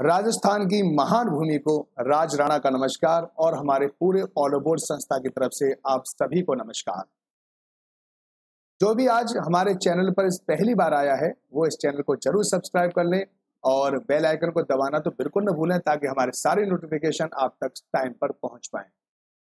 राजस्थान की महान भूमि को राज राणा का नमस्कार और हमारे पूरे ऑल बोर्ड संस्था की तरफ़ से आप सभी को नमस्कार। जो भी आज हमारे चैनल पर इस पहली बार आया है, वो इस चैनल को ज़रूर सब्सक्राइब कर लें और बेल आइकन को दबाना तो बिल्कुल न भूलें ताकि हमारे सारे नोटिफिकेशन आप तक टाइम पर पहुँच पाए।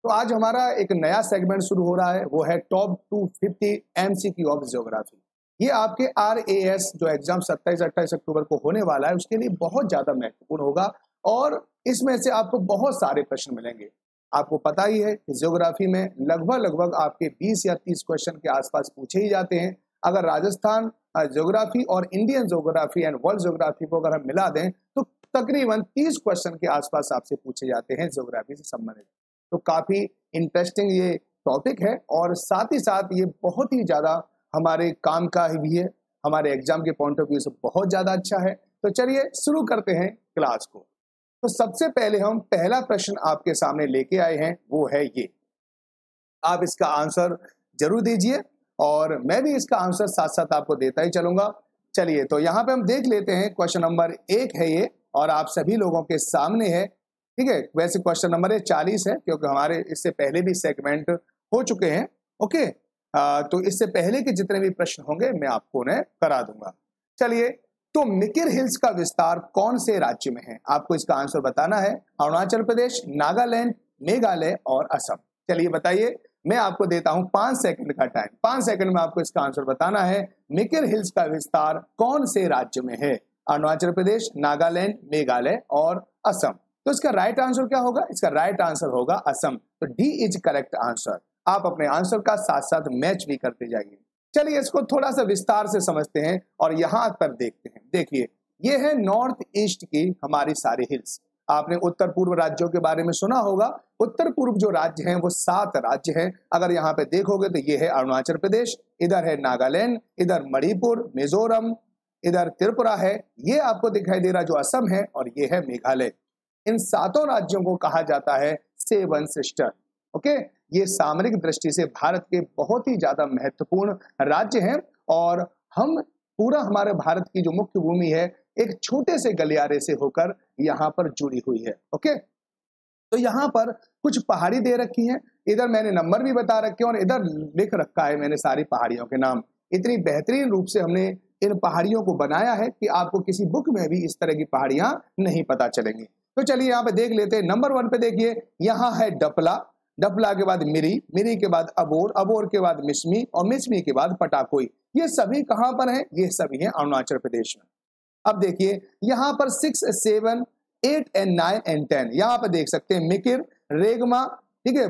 तो आज हमारा एक नया सेगमेंट शुरू हो रहा है, वो है top two fifty MCQ of geography ये आपके आर ए एस जो एग्ज़ाम 27 28 अक्टूबर को होने वाला है, उसके लिए बहुत ज़्यादा महत्वपूर्ण होगा और इसमें से आपको बहुत सारे प्रश्न मिलेंगे। आपको पता ही है कि जियोग्राफी में लगभग लगभग आपके 20 या 30 क्वेश्चन के आसपास पूछे ही जाते हैं। अगर राजस्थान ज्योग्राफी और Indian geography and world geography को अगर हम मिला दें तो तकरीबन 30 क्वेश्चन के आसपास आपसे पूछे जाते हैं ज्योग्राफी से संबंधित। तो काफ़ी इंटरेस्टिंग ये टॉपिक है और साथ ही साथ ये बहुत ही ज़्यादा हमारे काम का ही भी है, हमारे एग्ज़ाम के पॉइंट ऑफ़ व्यू से बहुत ज़्यादा अच्छा है। तो चलिए शुरू करते हैं क्लास को। तो सबसे पहले हम पहला प्रश्न आपके सामने लेके आए हैं, वो है ये। आप इसका आंसर ज़रूर दीजिए और मैं भी इसका आंसर साथ साथ आपको देता ही चलूँगा। चलिए तो यहाँ पे हम देख लेते हैं क्वेश्चन नंबर एक है ये और आप सभी लोगों के सामने है। ठीक है, वैसे क्वेश्चन नंबर चालीस है, क्योंकि हमारे इससे पहले भी सेगमेंट हो चुके हैं। ओके तो इससे पहले के जितने भी प्रश्न होंगे, मैं आपको उन्हें करा दूँगा। चलिए तो मिकिर हिल्स का विस्तार कौन से राज्य में है? आपको इसका आंसर बताना है, अरुणाचल प्रदेश, नागालैंड, मेघालय और असम। चलिए बताइए, मैं आपको देता हूँ पाँच सेकंड का टाइम पाँच सेकंड में आपको इसका आंसर बताना है मिकिर हिल्स का विस्तार कौन से राज्य में है? अरुणाचल प्रदेश, नागालैंड, मेघालय और असम। तो इसका राइट आंसर क्या होगा? इसका राइट आंसर होगा असम। तो डी इज़ करेक्ट आंसर आप अपने आंसर का साथ साथ मैच भी करते जाइए। चलिए इसको थोड़ा सा विस्तार से समझते हैं और यहाँ पर देखते हैं। देखिए, ये है नॉर्थ ईस्ट की हमारी सारी हिल्स आपने उत्तर पूर्व राज्यों के बारे में सुना होगा। उत्तर पूर्व जो राज्य हैं वो सात राज्य हैं। अगर यहाँ पे देखोगे तो ये है अरुणाचल प्रदेश, इधर है नागालैंड, इधर मणिपुर, मिजोरम, इधर त्रिपुरा है। ये आपको दिखाई दे रहा जो असम है और ये है मेघालय। इन सातों राज्यों को कहा जाता है सेवन सिस्टर। ओके? ये सामरिक दृष्टि से भारत के बहुत ही ज़्यादा महत्वपूर्ण राज्य हैं और हम पूरा हमारे भारत की जो मुख्य भूमि है, एक छोटे से गलियारे से होकर यहाँ पर जुड़ी हुई है, ओके? तो यहाँ पर कुछ पहाड़ी दे रखी हैं। इधर मैंने नंबर भी बता रखे और इधर लिख रखा है मैंने सारी पहाड़ियों के नाम। इतनी बेहतरीन रूप से हमने इन पहाड़ियों को बनाया है कि आपको किसी बुक में भी इस तरह की पहाड़ियाँ नहीं पता चलेंगी। तो चलिए यहाँ पे देख लेते हैं। नंबर वन पे देखिए, यहाँ है डपला। डपला के बाद मिरी मिरी के बाद अबोर अबोर के बाद मिसमी और मिसमी के बाद पटाकोई ये सभी कहाँ पर हैं? ये सभी हैं अरुणाचल प्रदेश में। अब देखिए, यहाँ पर six seven eight and nine and ten यहाँ पर देख सकते हैं मिकिर, रेगमा, ठीक है?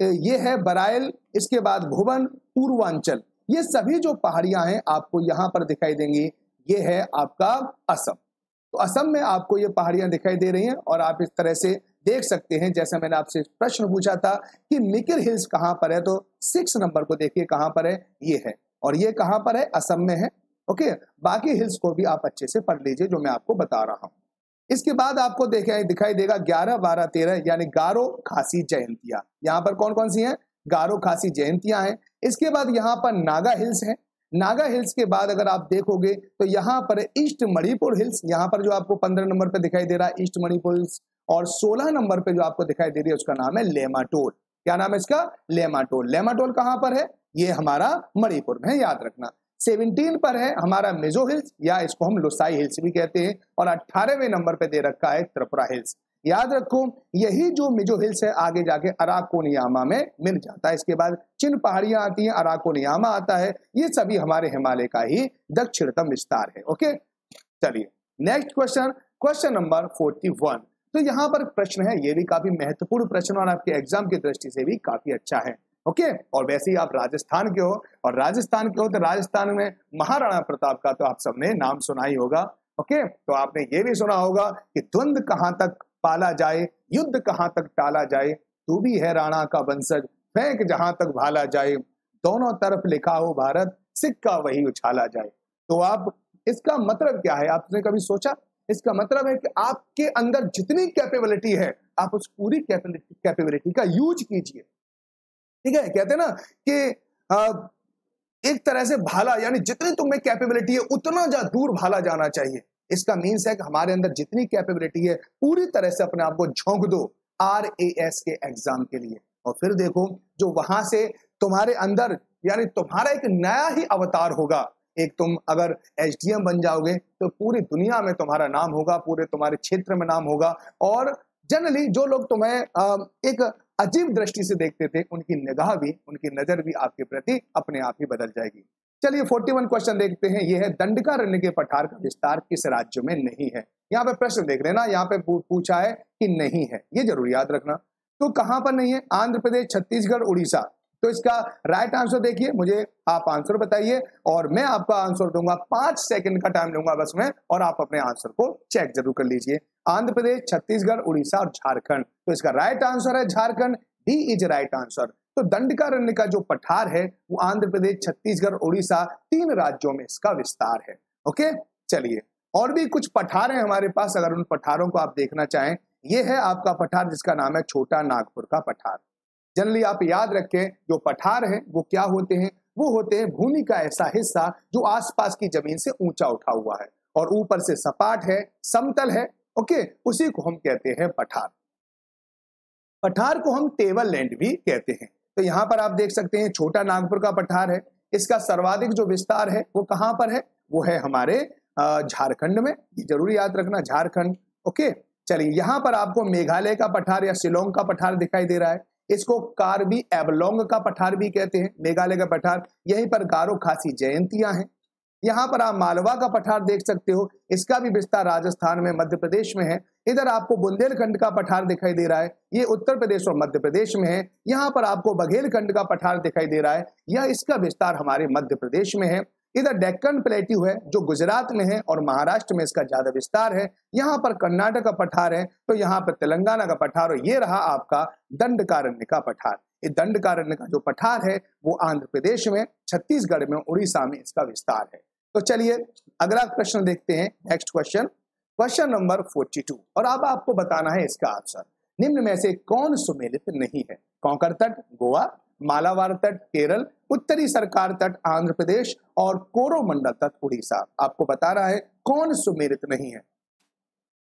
ये है बराइल इसके बाद भुवन, पूर्वांचल। ये सभी जो पहाड़ियाँ हैं, आपको यहाँ पर दिखाई देंगी। ये है आपका असम। तो असम में आपको ये पहाड़ियाँ दिखाई दे रही हैं और आप इस तरह से देख सकते हैं। जैसे मैंने आपसे प्रश्न पूछा था कि मिकिर हिल्स कहाँ पर है तो सिक्स नंबर को देखिए कहाँ पर है, ये है। और ये कहाँ पर है? असम में है। ओके? बाकी हिल्स को भी आप अच्छे से पढ़ लीजिए, जो मैं आपको बता रहा हूँ। इसके बाद आपको देखे, दिखाई देगा ग्यारह, बारह, तेरह, यानी गारो खासी जयंतियाँ। यहाँ पर कौन कौन सी हैं? गारो खासी जयंतियाँ हैं। इसके बाद यहाँ पर नागा हिल्स है। नागा हिल्स के बाद अगर आप देखोगे तो यहाँ पर ईस्ट मणिपुर हिल्स, यहाँ पर जो आपको पंद्रह नंबर पर दिखाई दे रहा है, ईस्ट मणिपुर हिल्स, और 16 नंबर पर जो आपको दिखाई दे रही है, उसका नाम है लेमाटोल क्या नाम है इसका? लेमाटोल लेमाटोल कहाँ पर है? ये हमारा मणिपुर में याद रखना। 17 पर है हमारा मिजो हिल्स, या इसको हम लुसाई हिल्स भी कहते हैं, और अट्ठारहवें नंबर पे दे रखा है त्रिपुरा हिल्स। याद रखो, यही जो मिजो हिल्स है, आगे जाके अराकोनियामा में मिल जाता है। इसके बाद चिन पहाड़ियाँ आती हैं, अराकोनियामा आता है। ये सभी हमारे हिमालय का ही दक्षिणतम विस्तार है, ओके? चलिए next question question number forty one तो यहाँ पर प्रश्न है, ये भी काफ़ी महत्वपूर्ण प्रश्न और आपके एग्ज़ाम की दृष्टि से भी काफ़ी अच्छा है, ओके? और वैसे ही आप राजस्थान के हो, और राजस्थान के हो तो राजस्थान में महाराणा प्रताप का तो आप सबने नाम सुना ही होगा, ओके? तो आपने ये भी सुना होगा कि द्वंद कहाँ तक पाला जाए, युद्ध कहाँ तक टाला जाए, तू भी है राणा का वंशज फेंक जहाँ तक भाला जाए। दोनों तरफ़ लिखा हो भारत, सिक्का वही उछाला जाए। तो आप, इसका मतलब क्या है? आपने कभी सोचा? इसका मतलब है कि आपके अंदर जितनी कैपेबिलिटी है, आप उस पूरी कैपेबिलिटी का यूज़ कीजिए। ठीक है? कहते हैं ना कि एक तरह से भाला, यानी जितनी तुम्हें कैपेबिलिटी है, उतना जा दूर भाला जाना चाहिए। इसका मीन्स है कि हमारे अंदर जितनी कैपेबिलिटी है, पूरी तरह से अपने आप को झोंक दो आर ए एस के एग्ज़ाम के लिए। और फिर देखो, जो वहाँ से तुम्हारे अंदर, यानी तुम्हारा एक नया ही अवतार होगा। एक तुम अगर एच बन जाओगे तो पूरी दुनिया में तुम्हारा नाम होगा, पूरे तुम्हारे क्षेत्र में नाम होगा। और जनरली जो लोग तुम्हें एक अजीब दृष्टि से देखते थे, उनकी निगाह भी, उनकी नज़र भी आपके प्रति अपने आप ही बदल जाएगी। चलिए 41 क्वेश्चन देखते हैं। यह है दंडकारण्य के पठार का विस्तार किस राज्य में नहीं है? यहाँ पे प्रश्न देख रहे ना यहाँ पे पूछा है कि नहीं है। ये ज़रूर याद रखना। तो कहाँ पर नहीं है? आंध्र प्रदेश, छत्तीसगढ़, उड़ीसा। तो इसका राइट आंसर देखिए, मुझे आप आंसर बताइए और मैं आपका आंसर दूँगा। पाँच सेकंड का टाइम लूँगा बस में और आप अपने आंसर को चेक ज़रूर कर लीजिए। आंध्र प्रदेश, छत्तीसगढ़, उड़ीसा और झारखंड। तो इसका राइट आंसर है Jharkhand. D is right answer तो दंडकारण्य का जो पठार है, वो आंध्र प्रदेश, छत्तीसगढ़ उड़ीसा तीन राज्यों में इसका विस्तार है। ओके? चलिए, और भी कुछ पठार है हमारे पास, अगर उन पठारों को आप देखना चाहें, ये है आपका पठार जिसका नाम है छोटा नागपुर का पठार। जनरली आप याद रखें, जो पठार है, वो क्या होते हैं? वो होते हैं भूमि का ऐसा हिस्सा जो आसपास की ज़मीन से ऊँचा उठा हुआ है और ऊपर से सपाट है, समतल है, ओके? उसी को हम कहते हैं पठार। पठार को हम टेबल लैंड भी कहते हैं। तो यहाँ पर आप देख सकते हैं, छोटा नागपुर का पठार है। इसका सर्वाधिक जो विस्तार है, वो कहाँ पर है? वो है हमारे झारखंड में। ये ज़रूरी याद रखना, झारखंड। ओके? चलिए, यहाँ पर आपको मेघालय का पठार या शिलोंग का पठार दिखाई दे रहा है। इसको कार्बी एबलोंग का पठार भी कहते हैं, मेघालय का पठार। यहीं पर गारो खासी जयंतियाँ हैं। यहाँ पर आप मालवा का पठार देख सकते हो। इसका भी विस्तार राजस्थान में मध्य प्रदेश में है। इधर आपको बुंदेलखंड का पठार दिखाई दे रहा है। ये उत्तर प्रदेश और मध्य प्रदेश में है। यहाँ पर आपको बघेलखंड का पठार दिखाई दे रहा है। यह इसका विस्तार हमारे मध्य प्रदेश में है। इधर डेक्कन प्लेट्यू है, जो गुजरात में है और महाराष्ट्र में इसका ज़्यादा विस्तार है। यहाँ पर कर्नाटक का पठार है तो यहाँ पर तेलंगाना का पठार और ये रहा आपका दंडकारण्य का पठार। ये दंडकारण्य का जो पठार है, वो आंध्र प्रदेश में, छत्तीसगढ़ में, उड़ीसा में इसका विस्तार है। तो चलिए, अगला प्रश्न देखते हैं नेक्स्ट क्वेश्चन क्वेश्चन नंबर 42 और अब आपको बताना है इसका आंसर निम्न में से कौन सुमेलित नहीं है? कौकर तट, गोवा, मालावार तट, केरल, उत्तरी सरकार तट, आंध्र प्रदेश और कोरोमंडल तट, उड़ीसा। आपको बता रहा है कौन सुमेलित नहीं है।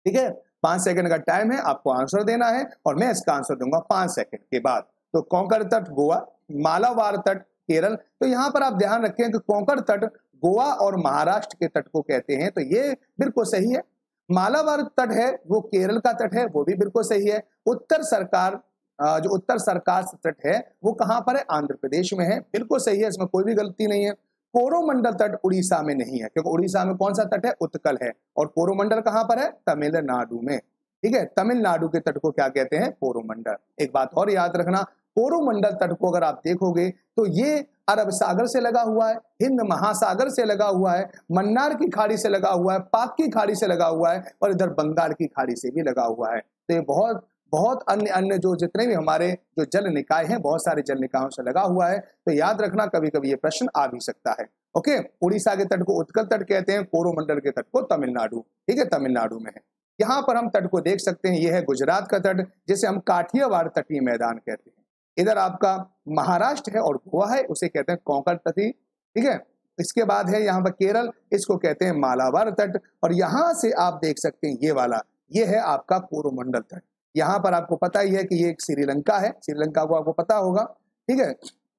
ठीक है? पाँच सेकंड का टाइम है, आपको आंसर देना है और मैं इसका आंसर दूँगा पाँच सेकंड के बाद। तो कोंकण तट, गोवा मालावार तट, केरल। तो यहाँ पर आप ध्यान रखें कि कोंकण तट गोवा और महाराष्ट्र के तट को कहते हैं तो ये बिल्कुल सही है। मालाबार तट है, वो केरल का तट है, वो भी बिल्कुल सही है। उत्तर सरकार जो उत्तर सरकार तट है, वो कहाँ पर है? आंध्र प्रदेश में है। बिल्कुल सही है, इसमें कोई भी गलती नहीं है। कोरोमंडल तट उड़ीसा में नहीं है, क्योंकि उड़ीसा में कौन सा तट है? उत्कल है। और कोरोमंडल कहाँ पर है? तमिलनाडु में। ठीक है, तमिलनाडु के तट को क्या कहते हैं? कोरोमंडल। एक बात और याद रखना कोरोमंडल तट को अगर आप देखोगे तो ये अरब सागर से लगा हुआ है, हिंद महासागर से लगा हुआ है, मन्नार की खाड़ी से लगा हुआ है, पाक की खाड़ी से लगा हुआ है और इधर बंगाल की खाड़ी से भी लगा हुआ है। तो ये बहुत बहुत अन्य अन्य जो जितने भी हमारे जो जल निकाय हैं, बहुत सारे जल निकायों से लगा हुआ है। तो याद रखना कभी कभी ये प्रश्न आ भी सकता है। ओके? उड़ीसा के तट को उत्कल तट कहते हैं, कोरोमंडल के तट को तमिलनाडु। ठीक है? तमिलनाडु में है। यहाँ पर हम तट को देख सकते हैं यह है गुजरात का तट, जिसे हम काठियावाड़ तटीय मैदान कहते हैं। इधर आपका महाराष्ट्र है और गोवा है, उसे कहते हैं कोंकण तटी ठीक है? इसके बाद है यहाँ पर केरल, इसको कहते हैं मालाबार तट, और यहाँ से आप देख सकते हैं ये वाला, ये है आपका कोरोमंडल तट। यहाँ पर आपको पता ही है कि ये एक श्रीलंका है, श्रीलंका को आपको पता होगा, ठीक है?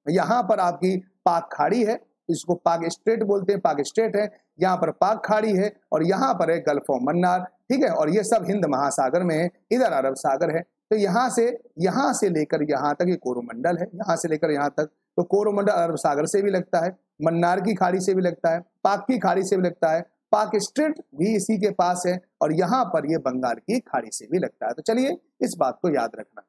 यहाँ पर आपकी पाक खाड़ी है, इसको पाक स्ट्रेट बोलते हैं, पाक स्ट्रेट है, यहाँ पर पाक खाड़ी है, और यहाँ पर है गल्फ ऑफ़ मन्नार, ठीक है? और ये सब हिंद महासागर में है, इधर अरब सागर है तो यहाँ से यहाँ से लेकर यहाँ तक ये कोरोमंडल है। यहाँ से लेकर यहाँ तक तो कोरोमंडल अरब सागर से भी लगता है, मन्नार की खाड़ी से भी लगता है, पाक की खाड़ी से भी लगता है, पाक स्ट्रेट भी इसी के पास है और यहाँ पर ये बंगाल की खाड़ी से भी लगता है। तो चलिए इस बात को याद रखना।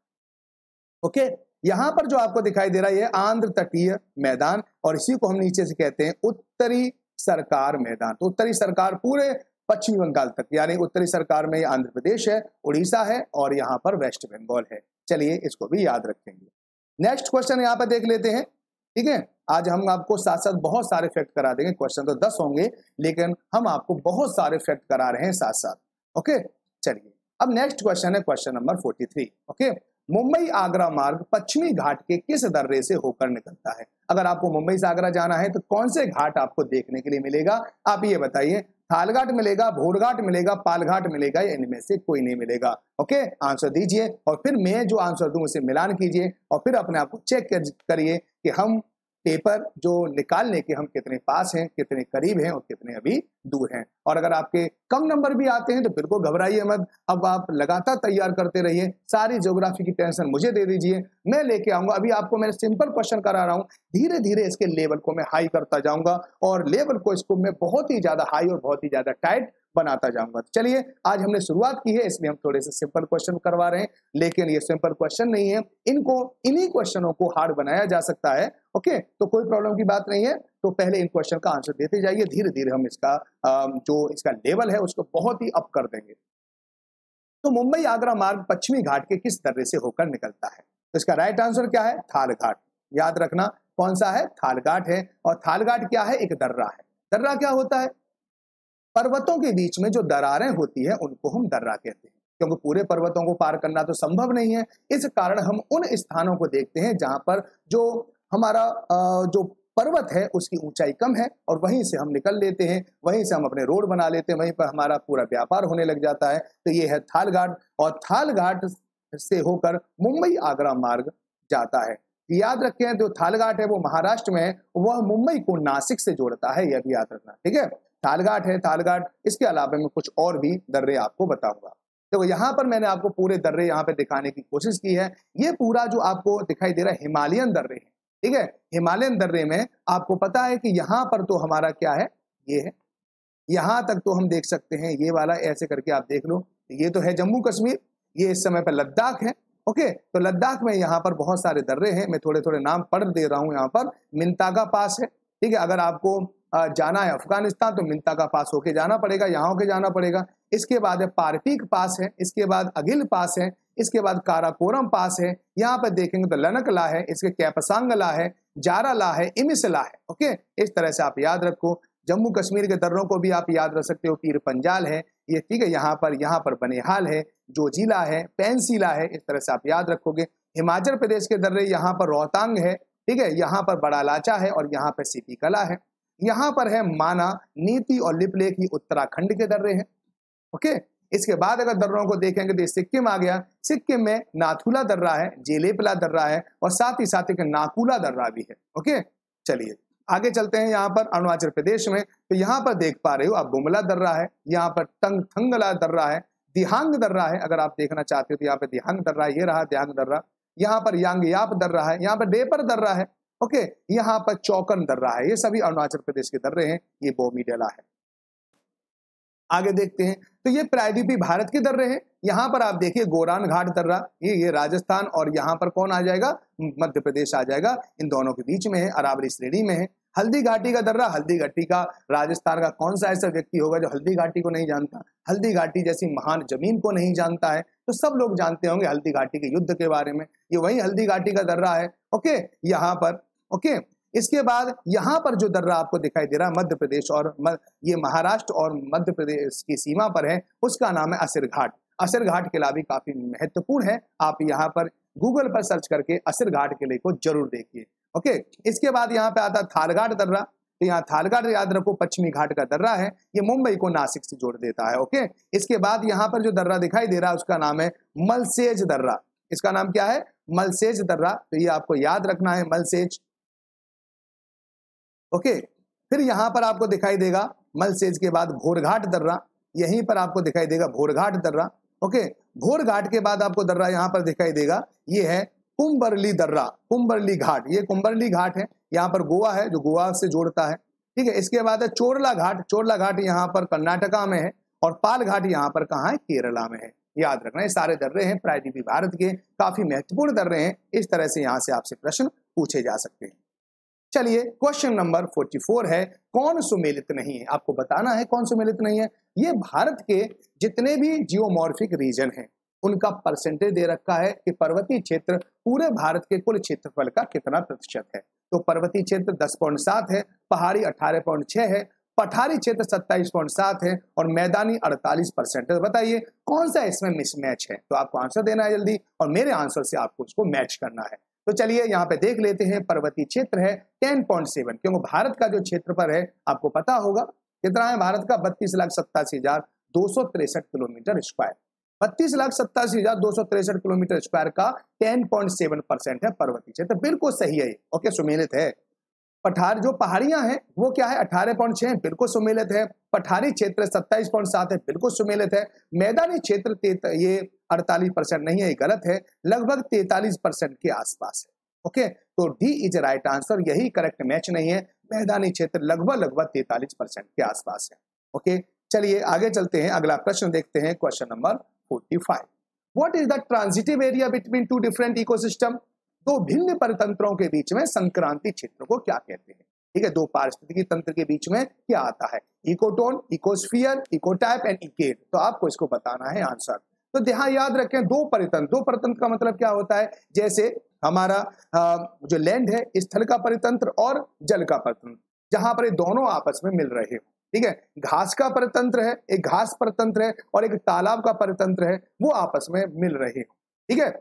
ओके? यहाँ पर जो आपको दिखाई दे रहा है, ये आंध्र तटीय मैदान और इसी को हम नीचे से कहते हैं उत्तरी सरकार मैदान। तो उत्तरी सरकार पूरे पश्चिमी बंगाल तक, यानी उत्तरी सरकार में आंध्र प्रदेश है, उड़ीसा है और यहाँ पर वेस्ट बंगाल है। चलिए इसको भी याद रखेंगे। नेक्स्ट क्वेश्चन यहाँ पर देख लेते हैं। ठीक है? आज हम आपको साथ साथ बहुत सारे फैक्ट करा देंगे। क्वेश्चन तो दस होंगे, लेकिन हम आपको बहुत सारे फैक्ट करा रहे हैं साथ साथ ओके? चलिए, अब नेक्स्ट क्वेश्चन है question number forty three. Okay? Mumbai Agra मार्ग पश्चिमी घाट के किस दर्रे से होकर निकलता है? अगर आपको मुंबई से आगरा जाना है तो कौन से घाट आपको देखने के लिए मिलेगा? आप ये बताइए थालघाट मिलेगा, भोरघाट मिलेगा, पालघाट मिलेगा, या इनमें से कोई नहीं मिलेगा। ओके? आंसर दीजिए और फिर मैं जो आंसर दूँ उसे मिलान कीजिए और फिर अपने आप को चेक करिए कि हम पेपर जो निकालने के हम कितने पास हैं, कितने करीब हैं और कितने अभी दूर हैं। और अगर आपके कम नंबर भी आते हैं तो बिल्कुल घबराइए मत। अब आप लगातार तैयार करते रहिए। सारी ज्योग्राफी की टेंशन मुझे दे दीजिए। मैं लेके आऊँगा। अभी आपको मैं सिंपल क्वेश्चन करा रहा हूँ। धीरे धीरे इसके लेवल को मैं हाई करता जाऊँगा और लेवल को इसको मैं बहुत ही ज़्यादा हाई और बहुत ही ज़्यादा टाइट बनाता जाऊँगा। चलिए, आज हमने शुरुआत की है, इसलिए हम थोड़े से सिंपल क्वेश्चन करवा रहे हैं, लेकिन ये सिंपल क्वेश्चन नहीं है। इनको, इन्हीं क्वेश्चनों को हार्ड बनाया जा सकता है ओके तो कोई प्रॉब्लम की बात नहीं है तो पहले इन क्वेश्चन का आंसर देते जाइए धीरे धीरे हम इसका जो इसका लेवल है, उसको बहुत ही अप कर देंगे। तो मुंबई आगरा मार्ग पश्चिमी घाट के किस दर्रे से होकर निकलता है? तो इसका राइट आंसर क्या है? थाल घाट याद रखना, कौन सा है? थाल घाट है, और थाल घाट क्या है? एक दर्रा है। दर्रा क्या होता है? पर्वतों के बीच में जो दरारें होती है, उनको हम दर्रा कहते हैं। क्योंकि पूरे पर्वतों को पार करना तो संभव नहीं है। इस कारण हम उन स्थानों को देखते हैं जहाँ पर जो हमारा जो पर्वत है, उसकी ऊंचाई कम है और वहीं से हम निकल लेते हैं। वहीं से हम अपने रोड बना लेते हैं। वहीं पर हमारा पूरा व्यापार होने लग जाता है। तो ये है थाल घाट और थाल घाट से होकर मुंबई आगरा मार्ग जाता है। याद रखें, जो थाल घाट है, वो महाराष्ट्र में है। वह मुंबई को नासिक से जोड़ता है, यह भी याद रखना, ठीक है? थालघाट है थालघाट इसके अलावा मैं कुछ और भी दर्रे आपको बताऊँगा। देखो, यहाँ पर मैंने आपको पूरे दर्रे यहाँ पे दिखाने की कोशिश की है। ये पूरा जो आपको दिखाई दे रहा है, हिमालयन दर्रे है। ठीक है? हिमालयन दर्रे में आपको पता है कि यहाँ पर तो हमारा क्या है? ये है। यहाँ तक तो हम देख सकते हैं, ये वाला ऐसे करके आप देख लो। ये तो है जम्मू कश्मीर, ये इस समय पर लद्दाख है। ओके? तो लद्दाख में यहाँ पर बहुत सारे दर्रे हैं। मैं थोड़े थोड़े नाम पढ़ दे रहा हूँ यहाँ पर। मिनतागा पास है। ठीक है? अगर आपको जाना है। अफ़गानिस्तान तो मिंता का पास होके जाना पड़ेगा, यहाँ होके जाना पड़ेगा। इसके बाद है पारपीक पास है, इसके बाद अगिल पास है, इसके बाद काराकोरम पास है। यहाँ पर देखेंगे तो लनक ला है, इसके कैपसांग ला है, जारा ला है, इमिस ला है, ओके? इस तरह से आप याद रखो। जम्मू कश्मीर के दर्रों को भी आप याद रख सकते हो। पीर पंजाल है, ये ठीक है, यहाँ पर यहाँ पर बनिहाल है जोजिला है पेंसिला है, इस तरह से आप याद रखोगे। हिमाचल प्रदेश के दर्रे, यहाँ पर रोहतांग है, ठीक है? यहाँ पर बड़ा लाचा है और यहाँ पर सीपी कला है। यहाँ पर है माना, नीति और लिपलेख ही उत्तराखंड के दर्रे हैं। ओके? इसके बाद अगर दर्रों को देखेंगे तो सिक्किम आ गया। सिक्किम में नाथुला दर्रा है, जेलेपला दर्रा है, और साथ ही साथ एक नाकुला दर्रा भी है। ओके? चलिए, आगे चलते हैं यहाँ पर अरुणाचल प्रदेश में। तो यहाँ पर देख पा रहे हो, आप बुमला दर्रा है, यहाँ पर टंग थंगला दर्रा है, दिहांग दर्रा है, अगर आप देखना चाहते हो तो यहाँ पे दिहांग दर्रा, ये रहा दिहांग दर्रा। यहाँ पर यांग याप दर्रा है, यहाँ पर डेपर दर्रा है ओके, यहाँ पर चौकन दर्रा है। ये सभी अरुणाचल प्रदेश के दर्रे हैं, ये बोमी डेला है। आगे देखते हैं तो ये प्रायद्वीपी भारत के दर्रे हैं। यहाँ पर आप देखिए, गोरान घाट दर्रा ये ये राजस्थान और यहाँ पर कौन आ जाएगा? मध्य प्रदेश आ जाएगा। इन दोनों के बीच में है, अरावली श्रेणी में है। हल्दी घाटी का दर्रा हल्दी घाटी का राजस्थान का कौन सा ऐसा व्यक्ति होगा जो हल्दी घाटी को नहीं जानता? हल्दी घाटी जैसी महान ज़मीन को नहीं जानता है। तो सब लोग जानते होंगे हल्दी घाटी के युद्ध के बारे में। ये वही हल्दी घाटी का दर्रा है। ओके, यहाँ पर ओके इसके बाद यहाँ पर जो दर्रा आपको दिखाई दे रहा है, मध्य प्रदेश और ये महाराष्ट्र और मध्य प्रदेश की सीमा पर है, उसका नाम है असर घाट। असर घाट किला भी काफ़ी महत्वपूर्ण है। आप यहाँ पर गूगल पर सर्च करके असर घाट किले को ज़रूर देखिए। ओके इसके बाद यहाँ पे आता है थालघाट दर्रा। तो यहाँ थालघाट याद रखो, पश्चिमी घाट का दर्रा है। ये मुंबई को नासिक से जोड़ देता है ओके इसके बाद यहाँ पर जो दर्रा दिखाई दे रहा है, उसका नाम है मलसेज दर्रा। इसका नाम क्या है? मलसेज दर्रा। तो ये आपको याद रखना है, मलसेज। ओके? फिर यहाँ पर आपको दिखाई देगा, मलसेज के बाद भोरघाट दर्रा, यहीं पर आपको दिखाई देगा भोरघाट दर्रा, ओके? भोरघाट के बाद आपको दर्रा यहाँ पर दिखाई देगा, ये है कुंबरली दर्रा, कुंबरली घाट, ये कुंबरली घाट है, यहाँ पर गोवा है, जो गोवा से जोड़ता है, ठीक है? इसके बाद है चोरला घाट चोरला घाट यहाँ पर कर्नाटका में है, और पाल घाट यहाँ पर कहा है? केरला में है, याद रखना, ये सारे दर्रे हैं प्रायद्वीपी भारत के काफ़ी महत्वपूर्ण दर्रे हैं, इस तरह से यहाँ से आपसे प्रश्न पूछे जा सकते हैं। चलिए क्वेश्चन नंबर 44 है, कौन सुमेलित नहीं है? आपको बताना है कौन सुमेलित नहीं है। ये भारत के जितने भी जियोमॉर्फिक रीजन हैं, उनका परसेंटेज दे रखा है कि पर्वतीय क्षेत्र पूरे भारत के कुल क्षेत्रफल का कितना प्रतिशत है। तो पर्वतीय क्षेत्र 10.7 है, पहाड़ी 18.6 है, पठारी क्षेत्र 27.7 है और मैदानी 48 परसेंट बताइए, कौन सा इसमें मिसमैच है? तो आपको आंसर देना है जल्दी और मेरे आंसर से आपको उसको मैच करना है। तो चलिए यहाँ पे देख लेते हैं, पर्वतीय क्षेत्र है 10.7 क्योंकि भारत का जो क्षेत्र पर है, आपको पता होगा, कितना है भारत का? बत्तीस लाख सत्तासी हज़ार दो सौ तिरसठ किलोमीटर स्क्वायर बत्तीस लाख सत्तासी हज़ार दो सौ तिरसठ किलोमीटर स्क्वायर का टेन पॉइंट सेवन परसेंट है पर्वतीय क्षेत्र। बिल्कुल सही है ओके, सुमेलित है। पठार जो पहाड़ियाँ हैं, वो क्या है? अठारह पॉइंट छह, बिल्कुल सुमेलित है। पठारी क्षेत्र सत्ताईस पॉइंट सात है, बिल्कुल सुमेलित है। मैदानी क्षेत्र ये अड़तालीस परसेंट नहीं है गलत है, लगभग तैतालीस परसेंट के आसपास है। ओके? तो डी इज़ राइट आंसर यही करेक्ट मैच नहीं है। मैदानी क्षेत्र लगभग लगभग तैतालीस परसेंट के आसपास है। ओके? चलिए, आगे चलते हैं, अगला प्रश्न देखते हैं question number forty five what is the transitive area between two different ecosystem दो भिन्न परतंत्रों के बीच में संक्रांति क्षेत्र को क्या कहते हैं? ठीक है, दो पारिस्थितिकी तंत्र के बीच में क्या आता है? Ecotone ecosphere ecotype and ecad तो आपको इसको बताना है आंसर। तो ध्यान याद रखें, दो परितंत्र। दो परितंत्र का मतलब क्या होता है? जैसे हमारा जो लैंड है स्थल का परितंत्र और जल का परितंत्र, जहाँ पर ये दोनों आपस में मिल रहे हो। ठीक है? घास का परितंत्र है, एक घास परतंत्र है और एक तालाब का परितंत्र है, वो आपस में मिल रहे हो। ठीक है?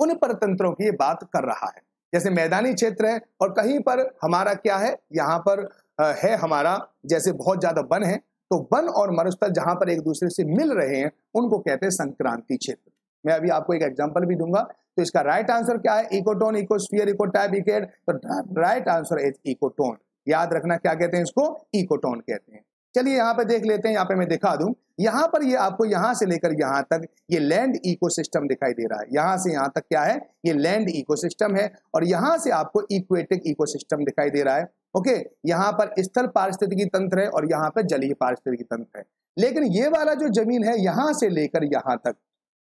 उन परतंत्रों की ये बात कर रहा है। जैसे मैदानी क्षेत्र है और कहीं पर हमारा क्या है? यहाँ पर है हमारा, जैसे बहुत ज़्यादा वन है तो वन और मरुस्थल जहाँ पर एक दूसरे से मिल रहे हैं, उनको कहते हैं संक्रांति क्षेत्र। मैं अभी आपको एक एग्ज़ाम्पल भी दूँगा। तो इसका राइट आंसर क्या है? इकोटोन इकोस्फियर इकोटाइप इकेड तो राइट आंसर इज़ इकोटोन याद रखना क्या कहते हैं इसको? इकोटोन कहते हैं। चलिए यहाँ पे देख लेते हैं, यहाँ पे मैं दिखा दूँ। यहाँ पर ये आपको यहाँ से लेकर यहाँ तक ये लैंड इकोसिस्टम दिखाई दे रहा है। यहाँ से यहाँ तक क्या है? ये लैंड इकोसिस्टम है और यहाँ से आपको इक्वेटिक इकोसिस्टम दिखाई दे रहा है। ओके? यहाँ पर स्थल पारिस्थितिकी तंत्र है और यहाँ पर जलीय पारिस्थितिकी तंत्र है। लेकिन ये वाला जो ज़मीन है, यहाँ से लेकर यहाँ तक,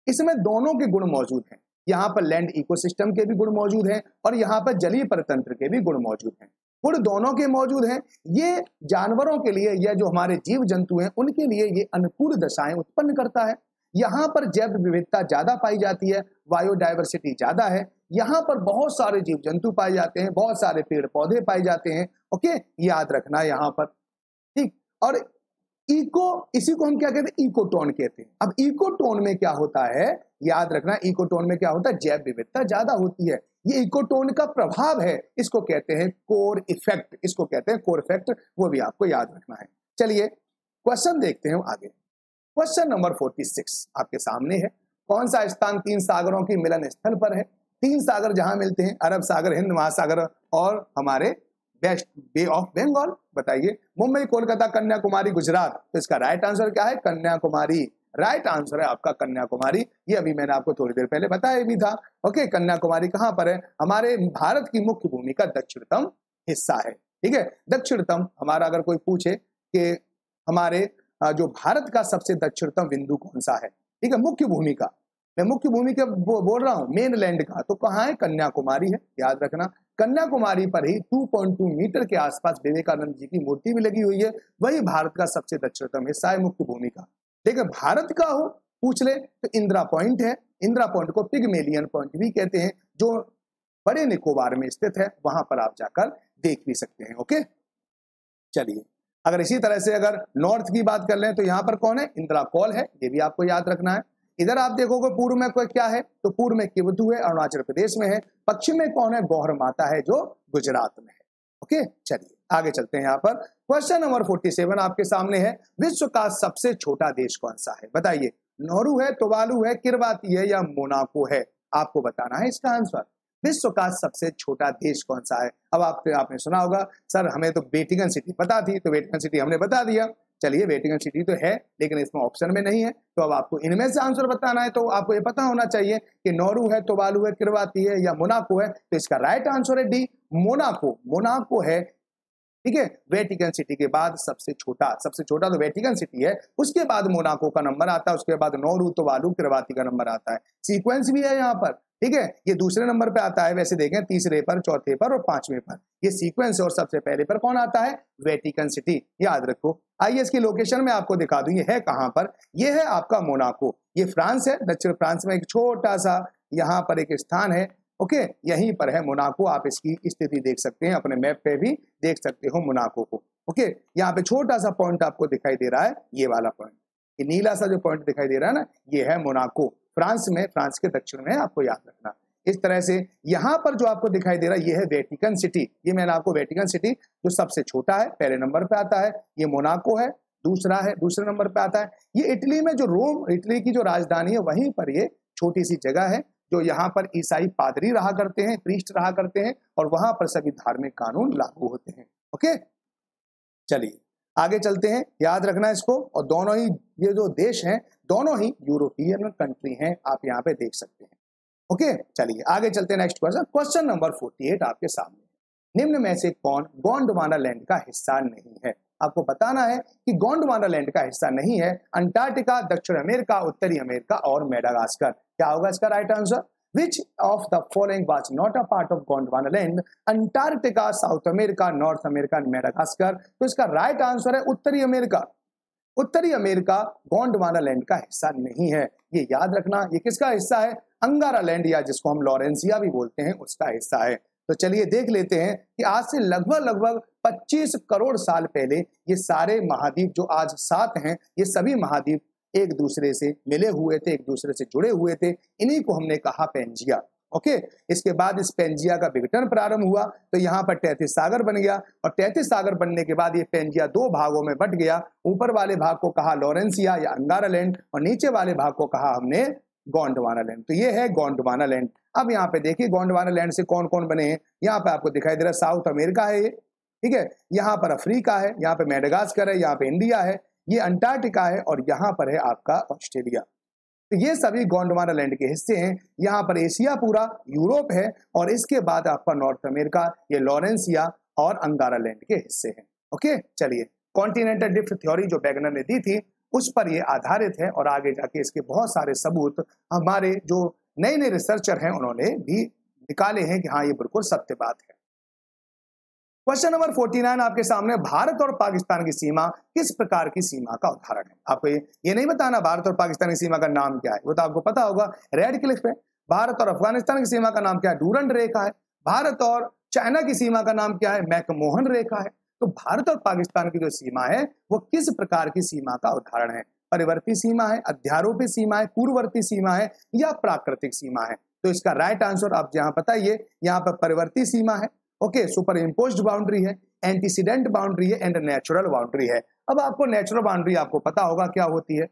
इसमें दोनों के गुण मौजूद हैं। यहाँ पर लैंड इकोसिस्टम के भी गुण मौजूद हैं और यहाँ पर जलीय परतंत्र के भी गुण मौजूद हैं। गुण दोनों के मौजूद हैं। ये जानवरों के लिए, या जो हमारे जीव जंतु हैं, उनके लिए ये अनुकूल दशाएँ उत्पन्न करता है। यहाँ पर जैव विविधता ज़्यादा पाई जाती है, बायोडाइवर्सिटी ज़्यादा है। यहाँ पर बहुत सारे जीव जंतु पाए जाते हैं, बहुत सारे पेड़ पौधे पाए जाते हैं। ओके? याद रखना यहाँ पर। ठीक? और इको, इसी को हम क्या कहते हैं? इकोटोन कहते हैं। अब इकोटोन में क्या होता है? याद रखना, इकोटोन में क्या होता है? जैव विविधता ज़्यादा होती है। ये इकोटोन का प्रभाव है। इसको कहते हैं कोर इफ़ेक्ट। इसको कहते हैं कोर इफ़ेक्ट। वो भी आपको याद रखना है। चलिए, क्वेश्चन देखते हैं आगे। क्वेश्चन नंबर फोर्टी सिक्स आपके सामने है। कौन सा स्थान तीन सागरों की मिलन स्थल पर है? तीन सागर जहाँ मिलते हैं, अरब सागर, हिंद महासागर और हमारे बेस्ट बे ऑफ़ बंगाल। बताइए, मुंबई, कोलकाता, कन्याकुमारी, गुजरात। तो इसका राइट आंसर क्या है? कन्याकुमारी। राइट आंसर है आपका कन्याकुमारी। ये अभी मैंने आपको थोड़ी देर पहले बताया भी था। ओके कन्याकुमारी कहाँ पर है? हमारे भारत की मुख्य भूमि का दक्षिणतम हिस्सा है। ठीक है? दक्षिणतम, हमारा अगर कोई पूछे कि हमारे जो भारत का सबसे दक्षिणतम बिंदु कौन सा है? ठीक है? मुख्य भूमि का। मैं मुख्य भूमि के बोल रहा हूँ मेन लैंड का। तो कहाँ है? कन्याकुमारी है। याद रखना, कन्याकुमारी पर ही 2.2 मीटर के आसपास विवेकानंद जी की मूर्ति भी लगी हुई है। वही भारत का सबसे दक्षिणतम हिस्सा है मुख्य भूमि का। लेकिन भारत का हो, पूछ ले तो इंदिरा पॉइंट है। इंदिरा पॉइंट को पिगमेलियन पॉइंट भी कहते हैं, जो बड़े निकोबार में स्थित है, वहाँ पर आप जाकर देख भी सकते हैं, ओके? चलिए, अगर इसी तरह से अगर नॉर्थ की बात कर लें तो यहाँ पर कौन है? इंदिरा कॉल है, ये भी आपको याद रखना है। इधर आप देखोगे, पूर्व में कोई क्या है? तो पूर्व में किवधु है, अरुणाचल प्रदेश में है। पश्चिम में कौन है? गौहर माता है, जो गुजरात में है। ओके? चलिए, आगे चलते हैं यहाँ पर। क्वेश्चन नंबर फोर्टी सेवन आपके सामने है। विश्व का सबसे छोटा देश कौन सा है? बताइए। नोरू है, तोवालू है, किरवाती है या मोनाको है? आपको बताना है इसका आंसर विश्व का सबसे छोटा देश कौन सा है? अब आप, आपने सुना होगा, सर हमें तो वेटिकन सिटी पता थी तो वेटिकन सिटी हमने बता दिया। चलिए वेटिकन सिटी तो है, लेकिन इसमें ऑप्शन में नहीं है। तो अब आपको इनमें से आंसर बताना है तो आपको ये पता होना चाहिए कि नोरू है तोबालू है, किरवाती है या मोनाको है तो इसका राइट आंसर है डी मोनाको मोनाको है, ठीक है? वेटिकन सिटी के बाद सबसे छोटा सबसे छोटा तो वेटिकन सिटी है, उसके बाद मोनाको का नंबर आता है, उसके बाद नौरू तो वालू किरवाती का नंबर आता है। सीक्वेंस भी है यहाँ पर, ठीक है? ये दूसरे नंबर पे आता है, वैसे देखें, तीसरे पर, चौथे पर और पाँचवें पर। ये सीक्वेंस और सबसे पहले पर कौन आता है? वेटिकन सिटी याद रखो। आइए इसकी लोकेशन में आपको दिखा दूँ, ये है कहाँ पर? ये है आपका मोनाको। ये फ्रांस है, दक्षिण फ्रांस में एक छोटा सा यहाँ पर एक स्थान है ओके? यहीं पर है मोनाको। आप इसकी स्थिति देख सकते हैं, अपने मैप पे भी देख सकते हो मोनाको को। ओके? यहाँ पे छोटा सा पॉइंट आपको दिखाई दे रहा है, ये वाला पॉइंट। ये नीला सा जो पॉइंट दिखाई दे रहा है ना, ये है मोनाको। फ्रांस में, फ्रांस के दक्षिण में, आपको याद रखना। इस तरह से यहाँ पर जो आपको दिखाई दे रहा है, ये है वेटिकन सिटी ये मैंने आपको वेटिकन सिटी जो सबसे छोटा है, पहले नंबर पे आता है, ये मोनाको है, दूसरा है, दूसरे नंबर पे आता है। ये इटली में जो रोम, इटली की जो राजधानी है, वहीं पर ये छोटी सी जगह है जो यहाँ पर ईसाई पादरी रहा करते हैं, प्रीस्ट रहा करते हैं और वहाँ पर सभी धार्मिक कानून लागू होते हैं। ओके? चलिए, आगे चलते हैं। याद रखना इसको। और दोनों ही, ये जो देश हैं, दोनों ही यूरोपियन कंट्री हैं, आप यहाँ पे देख सकते हैं। ओके? चलिए, आगे चलते हैं नेक्स्ट क्वेश्चन क्वेश्चन नंबर 48 आपके सामने निम्न में से कौन गोंडवाना लैंड का हिस्सा नहीं है? आपको बताना है कि गोंडवाना लैंड का हिस्सा नहीं है, अंटार्कटिका, दक्षिण अमेरिका, उत्तरी अमेरिका और मेडागास्कर। क्या होगा इसका right answer Which of the following was not a part of Gondwana land? Antarctica, South America, North America Madagascar. तो इसका राइट आंसर है उत्तरी अमेरिका। उत्तरी अमेरिका गोंडवाना लैंड का हिस्सा नहीं है। ये याद रखना, ये किसका हिस्सा है? अंगारा लैंड या जिसको हम लॉरेंसिया भी बोलते हैं, उसका हिस्सा है। तो चलिए देख लेते हैं कि आज से लगभग लगभग 25 करोड़ साल पहले ये सारे महाद्वीप जो आज सात हैं, ये सभी महाद्वीप एक दूसरे से मिले हुए थे, एक दूसरे से जुड़े हुए थे। इन्हीं को हमने कहा पेंजिया, ओके? इसके बाद इस पेंजिया का विघटन प्रारंभ हुआ तो यहाँ पर तैतीस सागर बन गया और तैतीस सागर बनने के बाद ये पेंजिया दो भागों में बट गया। ऊपर वाले भाग को कहा लॉरेंसिया या अंगारा लैंड और नीचे वाले भाग को कहा हमने गोंडवाना लैंड तो ये है गोंडवाना लैंड अब यहाँ पे देखिए, गोंडवाना लैंड से कौन कौन बने हैं? यहाँ पे आपको दिखाई दे रहा है साउथ अमेरिका है ये, ठीक है? यहाँ पर अफ्रीका है, यहाँ पे मेडागास्कर है, यहाँ पे इंडिया है, ये अंटार्कटिका है और यहाँ पर है आपका ऑस्ट्रेलिया तो ये सभी गोंडवाना लैंड के हिस्से हैं। यहाँ पर एशिया पूरा, यूरोप है और इसके बाद आपका नॉर्थ अमेरिका ये लॉरेंसिया और अंगारा लैंड के हिस्से हैं। ओके चलिए कॉन्टिनेंटल डिफ्ट थ्योरी जो बैगनर ने दी थी उस पर ये आधारित है और आगे जाके इसके बहुत सारे सबूत हमारे जो नए नए रिसर्चर हैं उन्होंने भी निकाले हैं कि हाँ ये बिल्कुल सत्य बात है। क्वेश्चन नंबर 49 आपके सामने भारत और पाकिस्तान की सीमा किस प्रकार की सीमा का उदाहरण है? आपको ये, ये नहीं बताना भारत और पाकिस्तान की सीमा का नाम क्या है वो तो आपको पता होगा रेड क्लिफ है। भारत और अफ़गानिस्तान की सीमा का नाम क्या है? डूरंड रेखा है। भारत और चाइना की सीमा का नाम क्या है? मैकमोहन रेखा है। तो भारत और पाकिस्तान की जो सीमा है, वो किस प्रकार की सीमा का उदाहरण है? परिवर्ती सीमा है, अध्यारोपी सीमा है, पूर्ववर्ती सीमा है या प्राकृतिक सीमा है? तो इसका राइट आंसर आप जहाँ बताइए, यहाँ पर परिवर्ती सीमा है। ओके सुपर इम्पोज बाउंड्री है एंटीसीडेंट बाउंड्री है एंड नेचुरल बाउंड्री है। अब आपको नेचुरल बाउंड्री आपको पता होगा क्या होती है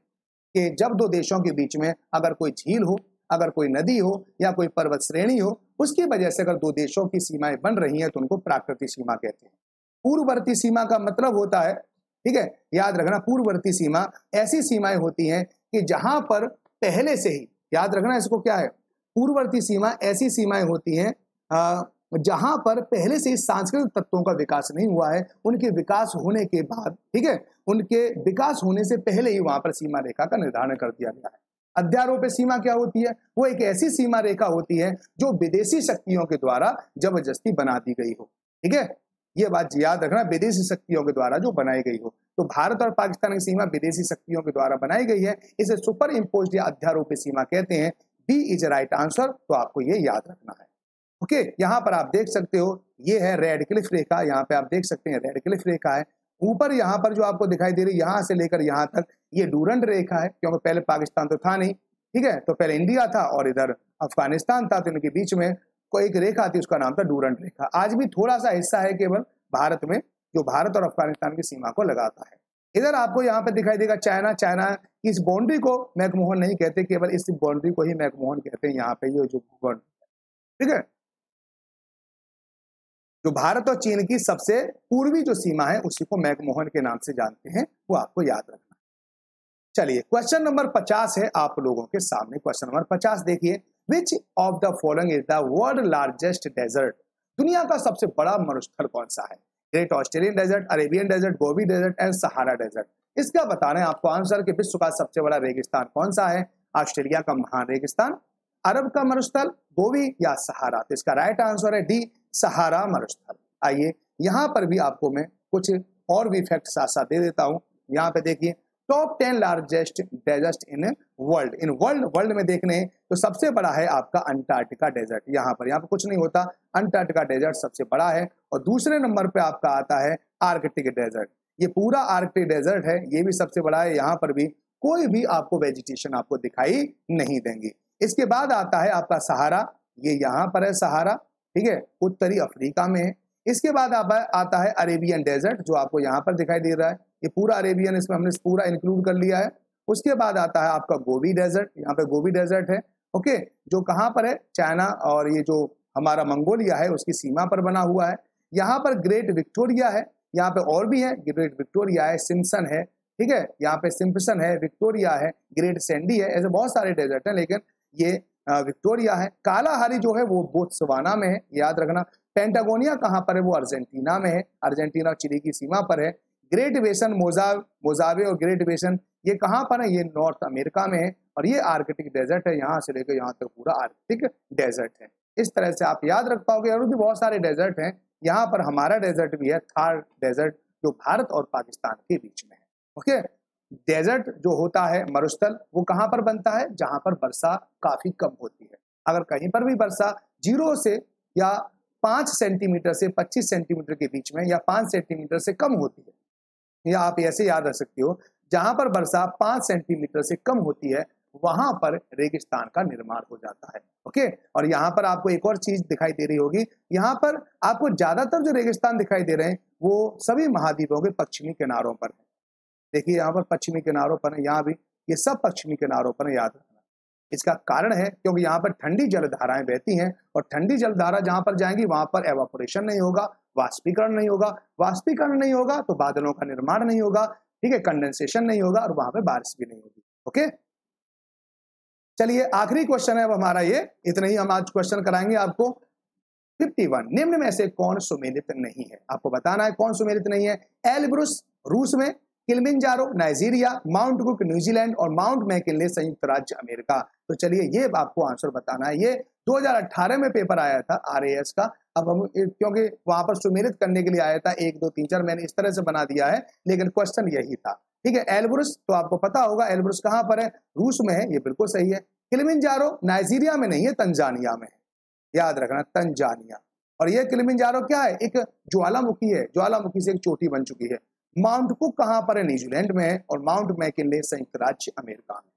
कि जब दो देशों के बीच में अगर कोई झील हो, अगर कोई नदी हो या कोई पर्वत श्रेणी हो, उसकी वजह से अगर दो देशों की सीमाएँ बन रही हैं तो उनको प्राकृतिक सीमा कहते हैं। पूर्ववर्ती सीमा का मतलब होता है, ठीक है? याद रखना, पूर्ववर्ती सीमा ऐसी सीमाएँ होती हैं कि जहाँ पर पहले से ही, याद रखना इसको क्या है? पूर्ववर्ती सीमा ऐसी सीमाएँ होती हैं जहाँ पर पहले से ही सांस्कृतिक तत्वों का विकास नहीं हुआ है, उनके विकास होने के बाद, ठीक है? उनके विकास होने से पहले ही वहाँ पर सीमा रेखा का निर्धारण कर दिया गया है। अध्यारोप सीमा क्या होती है? वो एक ऐसी सीमा रेखा होती है जो विदेशी शक्तियों के द्वारा ज़बरदस्ती बना दी गई हो, ठीक है? ये बात याद रखना, विदेशी शक्तियों के द्वारा जो बनाई गई हो। तो भारत और पाकिस्तान की सीमा विदेशी शक्तियों के द्वारा बनाई गई है। इसे सुपर इम्पोज या अध्यारोपी सीमा कहते हैं। बी इज़ राइट आंसर तो आपको ये याद रखना है। ओके यहाँ पर आप देख सकते हो, ये है रेड क्लिफ रेखा। यहाँ पे आप देख सकते हैं रेड क्लिफ रेखा है। ऊपर यहाँ पर जो आपको दिखाई दे रही है, यहाँ से लेकर यहाँ तक, ये डूरंड रेखा है, क्योंकि पहले पाकिस्तान तो था नहीं। ठीक है तो पहले इंडिया था और इधर अफ़गानिस्तान था तो इनके बीच में। को एक रेखा थी, उसका नाम था डूरंट रेखा। आज भी थोड़ा सा हिस्सा है केवल भारत में, जो भारत और अफ़गानिस्तान की सीमा को लगाता है। इधर आपको यहाँ पे दिखाई देगा चाइना। चाइना इस बाउंड्री को मैकमोहन नहीं कहते, केवल इस बाउंड्री को ही मैकमोहन कहते हैं, यहाँ पे ये जो बाउंड्री ठीक है? जो भारत और चीन की सबसे पूर्वी जो सीमा है, उसी को मैकमोहन के नाम से जानते हैं, वो आपको याद रखना चलिए क्वेश्चन नंबर पचास है आप लोगों के सामने। क्वेश्चन नंबर पचास देखिए। Which of the following is the world largest desert दुनिया का सबसे बड़ा मरुस्थल कौन सा है? Great Australian desert Arabian desert Gobi desert and Sahara desert इसका बताना है आपको आंसर कि विश्व का सबसे बड़ा रेगिस्तान कौन सा है? ऑस्ट्रेलिया का महान रेगिस्तान, अरब का मरुस्थल गोवी या सहारा तो इसका राइट आंसर है डी सहारा मरुस्थल। आइए, यहाँ पर भी आपको मैं कुछ और भी फैक्ट साथ साथ दे देता हूँ। यहाँ पे देखिए top ten largest desert in world in world world में देखने तो सबसे बड़ा है आपका अंटार्कटिका डेजर्ट यहाँ पर यहाँ पर कुछ नहीं होता। अंटार्कटिका डेजर्ट सबसे बड़ा है और दूसरे नंबर पे आपका आता है आर्कटिक डेजर्ट ये पूरा आर्कटिक डेजर्ट है, ये भी सबसे बड़ा है। यहाँ पर भी कोई भी आपको वेजिटेशन आपको दिखाई नहीं देंगी। इसके बाद आता है आपका सहारा ये यहाँ पर है सहारा ठीक है? उत्तरी अफ्रीका में। है इसके बाद आता है अरेबियन डेजर्ट जो आपको यहाँ पर दिखाई दे रहा है। ये पूरा अरेबियन, इसमें हमने पूरा इंक्लूड कर लिया है। उसके बाद आता है आपका गोभी डेजर्ट यहाँ पे गोभी डेजर्ट है। ओके जो कहाँ पर है? चाइना और ये जो हमारा मंगोलिया है, उसकी सीमा पर बना हुआ है। यहाँ पर ग्रेट विक्टोरिया है, यहाँ पे और भी है। ग्रेट विक्टोरिया है सिम्सन है, ठीक है? यहाँ पे सिम्पसन है विक्टोरिया है ग्रेट सैंडी है, ऐसे बहुत सारे डेजर्ट हैं, लेकिन ये विक्टोरिया है। कालाहारी जो है, वो बोत्सवाना में है, याद रखना। पेंटागोनिया कहाँ पर है? वो अर्जेंटीना में है। अर्जेंटीना चिली की सीमा पर है। ग्रेट बेसन मोजाव मोजावे और ग्रेट बेसन ये कहाँ पर है? ये नॉर्थ अमेरिका में है और ये आर्कटिक डेजर्ट है। यहाँ से लेकर यहाँ तक पूरा आर्कटिक डेजर्ट है। इस तरह से आप याद रख पाओगे और भी बहुत सारे डेजर्ट हैं। यहाँ पर हमारा डेजर्ट भी है, थार डेजर्ट जो भारत और पाकिस्तान के बीच में है। ओके डेजर्ट जो होता है मरुस्थल, वो कहाँ पर बनता है? जहाँ पर वर्षा काफ़ी कम होती है। अगर कहीं पर भी वर्षा ज़ीरो से या पाँच सेंटीमीटर से पच्चीस सेंटीमीटर के बीच में या पाँच सेंटीमीटर से कम होती है या आप ऐसे याद रख सकते हो, जहाँ पर वर्षा पाँच सेंटीमीटर से कम होती है, वहाँ पर रेगिस्तान का निर्माण हो जाता है। ओके? और यहाँ पर आपको एक और चीज़ दिखाई दे रही होगी। यहाँ पर आपको ज़्यादातर जो रेगिस्तान दिखाई दे रहे हैं, वो सभी महाद्वीपों के पश्चिमी किनारों पर है। देखिए, यहाँ पर पश्चिमी किनारों पर है, यहाँ भी, ये सब पश्चिमी किनारों पर याद रखना। इसका कारण है, क्योंकि यहाँ पर ठंडी जलधाराएँ बहती हैं, और ठंडी जलधारा जहाँ पर जाएँगी, वहाँ पर एवापोरेशन नहीं होगा वाष्पीकरण नहीं होगा। वाष्पीकरण नहीं होगा तो बादलों का निर्माण नहीं होगा। ठीक है कंडेंसेशन नहीं होगा और वहाँ पर बारिश भी नहीं होगी। ओके? चलिए, आखिरी क्वेश्चन है अब हमारा ये। इतने ही हम आज क्वेश्चन कराएँगे आपको। 51 निम्न में से कौन सुमेलित नहीं है? आपको बताना है कौन सुमेलित नहीं है? एलब्रुस, रूस में Kilimanjaro, Nigeria, Mount Cook New Zealand और माउंट मैकिनले संयुक्त राज्य अमेरिका। तो चलिए ये आपको आंसर बताना है। ये 2018 में पेपर आया था आरएएस का। अब हम क्योंकि वहाँ पर सुमेलित करने के लिए आया था, एक, दो, तीन, चार, मैंने इस तरह से बना दिया है, लेकिन क्वेश्चन यही था। ठीक है, एलब्रुस तो आपको पता होगा एलब्रुस कहाँ पर है? रूस में है, ये बिल्कुल सही है। किलिमिंजारो नाइजीरिया में नहीं है, तंजानिया में है। याद रखना, तंजानिया। और ये किलिमिंजारो क्या है? एक ज्वालामुखी है। ज्वालामुखी से एक चोटी बन चुकी है। माउंट कुक कहाँ पर है? न्यूजीलैंड में है और माउंट मैकिनले संयुक्त राज्य अमेरिका में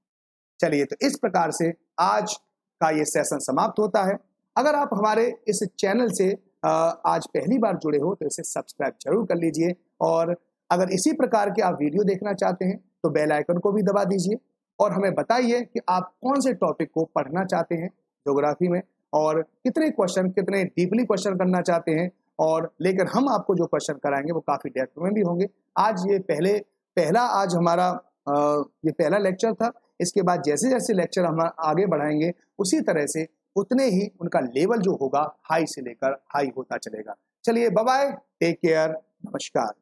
चलिए तो इस प्रकार से आज का ये सेशन समाप्त होता है। अगर आप हमारे इस चैनल से आज पहली बार जुड़े हो तो इसे सब्सक्राइब ज़रूर कर लीजिए और अगर इसी प्रकार के आप वीडियो देखना चाहते हैं तो बेल आइकन को भी दबा दीजिए और हमें बताइए कि आप कौन से टॉपिक को पढ़ना चाहते हैं ज्योग्राफी में और कितने क्वेश्चन कितने डीपली क्वेश्चन करना चाहते हैं और लेकिन हम आपको जो क्वेश्चन कराएँगे वो काफ़ी डेप्थ में भी होंगे। आज ये पहले पहला आज हमारा आ, ये पहला लेक्चर था। इसके बाद जैसे जैसे लेक्चर हम आगे बढ़ाएँगे उसी तरह से उतने ही उनका लेवल जो होगा हाई से लेकर हाई होता चलेगा। चलिए बाय टेक केयर नमस्कार।